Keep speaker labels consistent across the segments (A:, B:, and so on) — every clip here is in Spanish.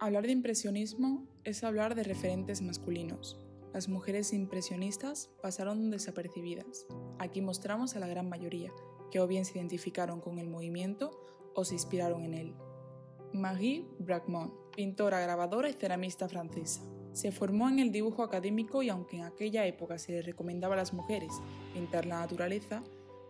A: Hablar de impresionismo es hablar de referentes masculinos. Las mujeres impresionistas pasaron desapercibidas. Aquí mostramos a la gran mayoría, que o bien se identificaron con el movimiento o se inspiraron en él. Marie Bracmont, pintora, grabadora y ceramista francesa. Se formó en el dibujo académico y aunque en aquella época se le recomendaba a las mujeres pintar la naturaleza,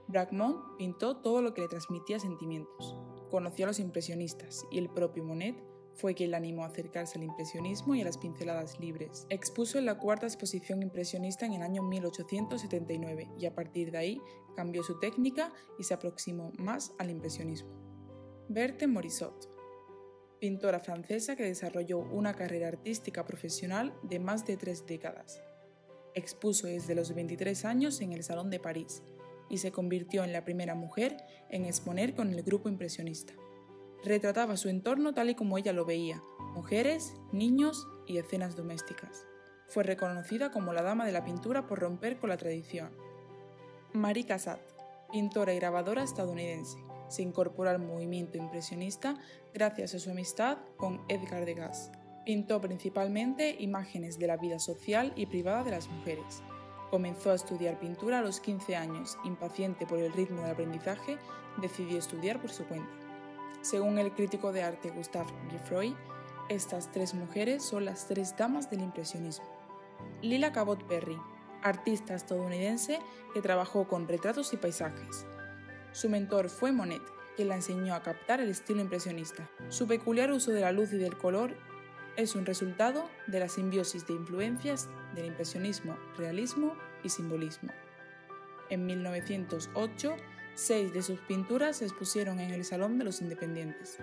A: Bracmont pintó todo lo que le transmitía sentimientos. Conoció a los impresionistas y el propio Monet fue quien la animó a acercarse al impresionismo y a las pinceladas libres. Expuso en la cuarta exposición impresionista en el año 1879 y a partir de ahí cambió su técnica y se aproximó más al impresionismo. Berthe Morisot, pintora francesa que desarrolló una carrera artística profesional de más de tres décadas. Expuso desde los 23 años en el Salón de París y se convirtió en la primera mujer en exponer con el grupo impresionista retrataba su entorno tal y como ella lo veía, mujeres, niños y escenas domésticas. Fue reconocida como la dama de la pintura por romper con la tradición. Marie Cassatt, pintora y grabadora estadounidense, se incorporó al movimiento impresionista gracias a su amistad con Edgar Degas. Pintó principalmente imágenes de la vida social y privada de las mujeres. Comenzó a estudiar pintura a los 15 años, impaciente por el ritmo del aprendizaje, decidió estudiar por su cuenta. Según el crítico de arte Gustave Geffroy, estas tres mujeres son las tres damas del impresionismo. Lila Cabot Perry, artista estadounidense que trabajó con retratos y paisajes. Su mentor fue Monet, quien la enseñó a captar el estilo impresionista. Su peculiar uso de la luz y del color es un resultado de la simbiosis de influencias del impresionismo, realismo y simbolismo. En 1908, Seis de sus pinturas se expusieron en el Salón de los Independientes.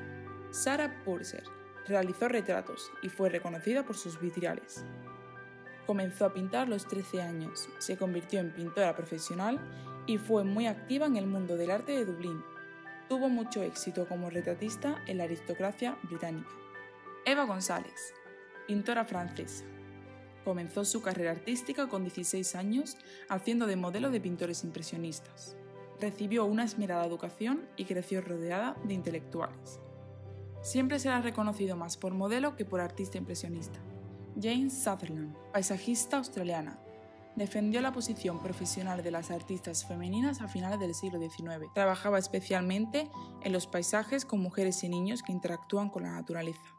A: Sarah Purser realizó retratos y fue reconocida por sus vitrales. Comenzó a pintar a los 13 años, se convirtió en pintora profesional y fue muy activa en el mundo del arte de Dublín. Tuvo mucho éxito como retratista en la aristocracia británica. Eva González, pintora francesa. Comenzó su carrera artística con 16 años haciendo de modelo de pintores impresionistas recibió una esmerada educación y creció rodeada de intelectuales. Siempre será reconocido más por modelo que por artista impresionista. Jane Sutherland, paisajista australiana, defendió la posición profesional de las artistas femeninas a finales del siglo XIX. Trabajaba especialmente en los paisajes con mujeres y niños que interactúan con la naturaleza.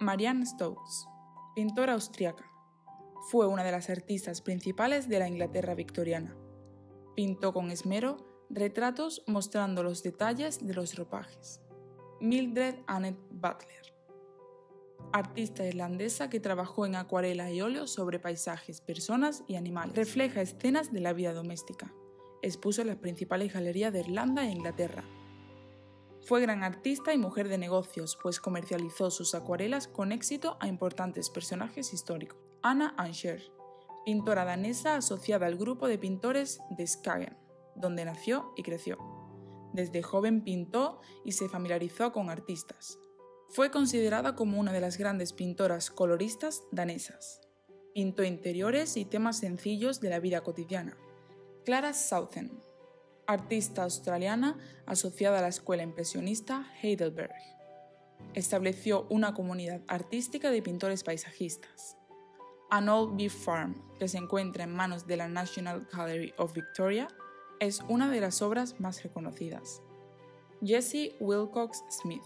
A: Marianne Stokes, pintora austriaca, fue una de las artistas principales de la Inglaterra victoriana. Pintó con esmero retratos mostrando los detalles de los ropajes. Mildred Annette Butler, artista irlandesa que trabajó en acuarela y óleo sobre paisajes, personas y animales. Refleja escenas de la vida doméstica. Expuso en las principales galerías de Irlanda e Inglaterra. Fue gran artista y mujer de negocios, pues comercializó sus acuarelas con éxito a importantes personajes históricos. Anna Anscher, pintora danesa asociada al grupo de pintores de Skagen, donde nació y creció. Desde joven pintó y se familiarizó con artistas. Fue considerada como una de las grandes pintoras coloristas danesas. Pintó interiores y temas sencillos de la vida cotidiana. Clara Southern, artista australiana asociada a la escuela impresionista Heidelberg. Estableció una comunidad artística de pintores paisajistas. An Old Beef Farm, que se encuentra en manos de la National Gallery of Victoria, es una de las obras más reconocidas. Jessie Wilcox Smith,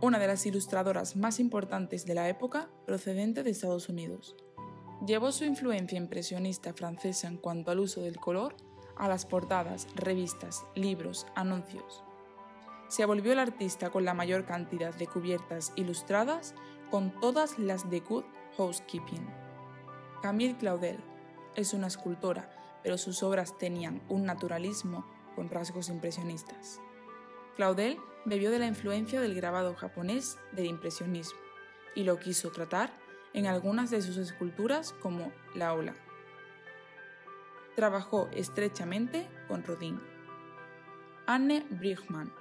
A: una de las ilustradoras más importantes de la época procedente de Estados Unidos. Llevó su influencia impresionista francesa en cuanto al uso del color a las portadas, revistas, libros, anuncios. Se volvió el artista con la mayor cantidad de cubiertas ilustradas con todas las de Good Housekeeping. Camille Claudel es una escultora, pero sus obras tenían un naturalismo con rasgos impresionistas. Claudel bebió de la influencia del grabado japonés del impresionismo y lo quiso tratar en algunas de sus esculturas como la ola. Trabajó estrechamente con Rodin. Anne Brighman,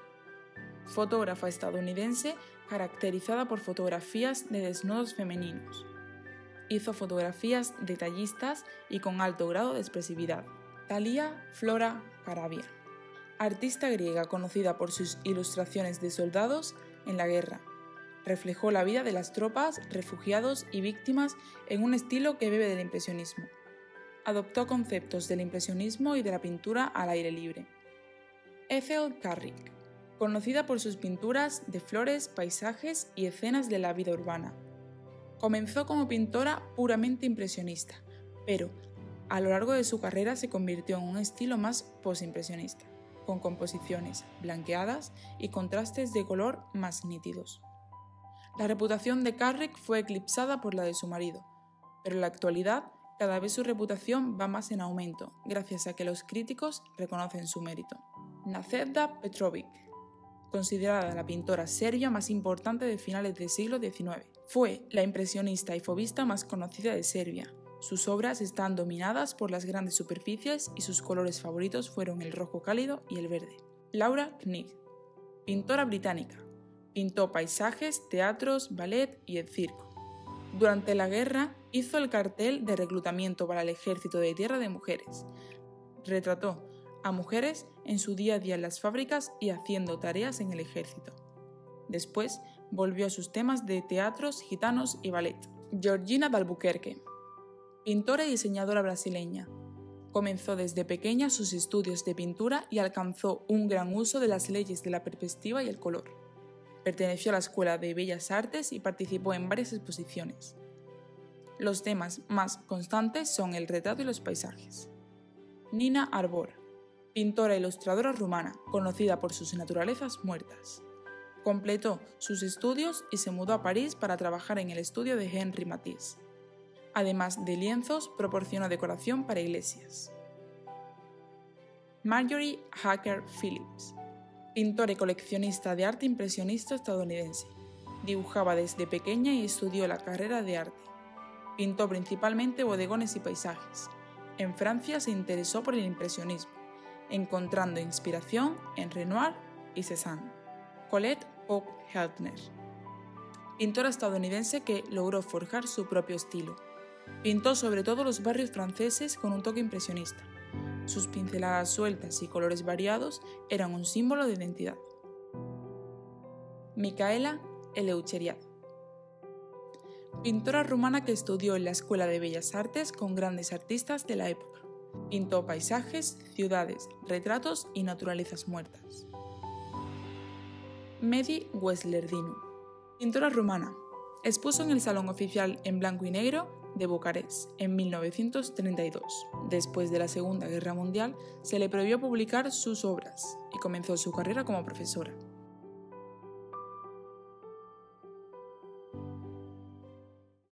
A: fotógrafa estadounidense caracterizada por fotografías de desnudos femeninos, hizo fotografías detallistas y con alto grado de expresividad. Thalia Flora Carabia, artista griega conocida por sus ilustraciones de soldados en la guerra. reflejó la vida de las tropas, refugiados y víctimas en un estilo que bebe del impresionismo. Adoptó conceptos del impresionismo y de la pintura al aire libre. Ethel Carrick, conocida por sus pinturas de flores, paisajes y escenas de la vida urbana. Comenzó como pintora puramente impresionista, pero a lo largo de su carrera se convirtió en un estilo más posimpresionista, con composiciones blanqueadas y contrastes de color más nítidos. La reputación de Carrick fue eclipsada por la de su marido, pero en la actualidad cada vez su reputación va más en aumento, gracias a que los críticos reconocen su mérito. Naceda Petrovic, considerada la pintora serbia más importante de finales del siglo XIX, fue la impresionista y fobista más conocida de Serbia, sus obras están dominadas por las grandes superficies y sus colores favoritos fueron el rojo cálido y el verde. Laura Knig, pintora británica. Pintó paisajes, teatros, ballet y el circo. Durante la guerra hizo el cartel de reclutamiento para el ejército de tierra de mujeres. Retrató a mujeres en su día a día en las fábricas y haciendo tareas en el ejército. Después volvió a sus temas de teatros, gitanos y ballet. Georgina d'Albuquerque, pintora y diseñadora brasileña. Comenzó desde pequeña sus estudios de pintura y alcanzó un gran uso de las leyes de la perspectiva y el color. Perteneció a la Escuela de Bellas Artes y participó en varias exposiciones. Los temas más constantes son el retrato y los paisajes. Nina Arbor, pintora e ilustradora rumana, conocida por sus naturalezas muertas. Completó sus estudios y se mudó a París para trabajar en el estudio de Henri Matisse. Además de lienzos, proporciona decoración para iglesias. Marjorie Hacker Phillips, pintora y coleccionista de arte impresionista estadounidense. Dibujaba desde pequeña y estudió la carrera de arte. Pintó principalmente bodegones y paisajes. En Francia se interesó por el impresionismo, encontrando inspiración en Renoir y Cézanne. Colette Pope Heltner, pintora estadounidense que logró forjar su propio estilo, Pintó sobre todo los barrios franceses con un toque impresionista. Sus pinceladas sueltas y colores variados eran un símbolo de identidad. Micaela Eleucheriad. Pintora rumana que estudió en la Escuela de Bellas Artes con grandes artistas de la época. Pintó paisajes, ciudades, retratos y naturalezas muertas. Medi Weslerdinu. Pintora rumana. Expuso en el Salón Oficial en blanco y negro de Bucarest en 1932. Después de la Segunda Guerra Mundial, se le prohibió publicar sus obras y comenzó su carrera como profesora.